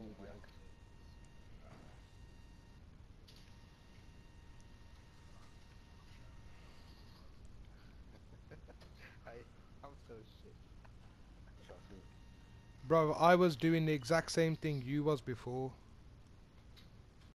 Bro, I was doing the exact same thing you was before.